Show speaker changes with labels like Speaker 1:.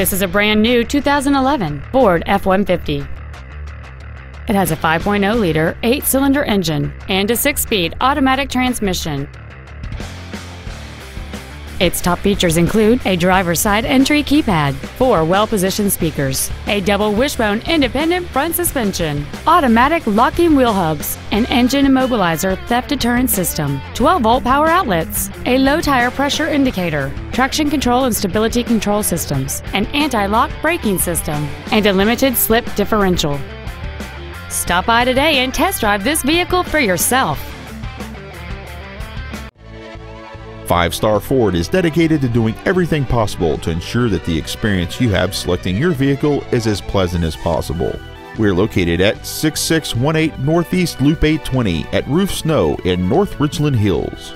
Speaker 1: This is a brand new 2011 Ford F-150. It has a 5.0 liter, 8 cylinder engine and a 6 speed automatic transmission. Its top features include a driver's side entry keypad, four well-positioned speakers, a double wishbone independent front suspension, automatic locking wheel hubs, an engine immobilizer theft deterrent system, 12-volt power outlets, a low tire pressure indicator, traction control and stability control systems, an anti-lock braking system, and a limited slip differential. Stop by today and test drive this vehicle for yourself.
Speaker 2: Five Star Ford is dedicated to doing everything possible to ensure that the experience you have selecting your vehicle is as pleasant as possible. We're located at 6618 Northeast Loop 820 at Rufe Snow in North Richland Hills.